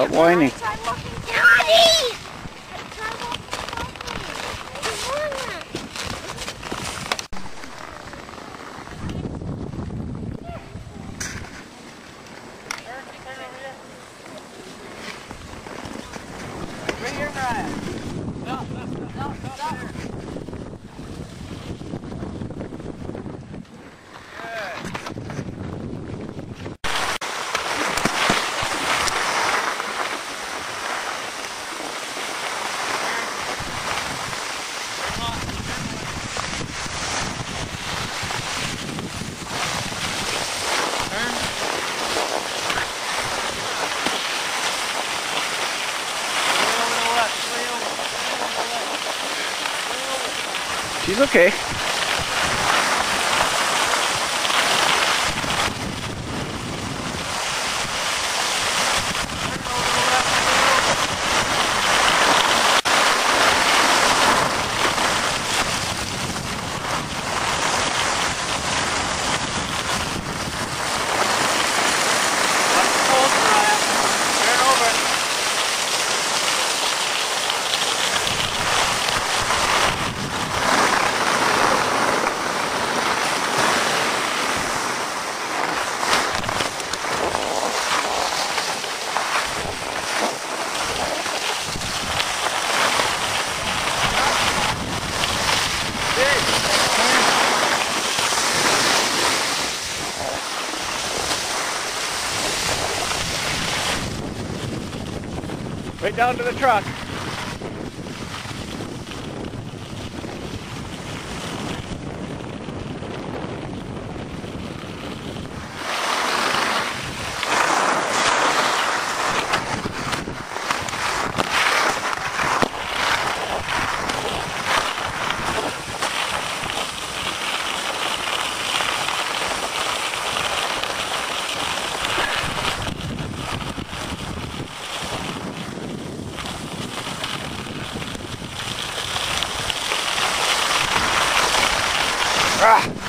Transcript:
Stop whining. Daddy! Right. Stop, stop, stop, stop, stop. She's okay. Right down to the truck. 啊。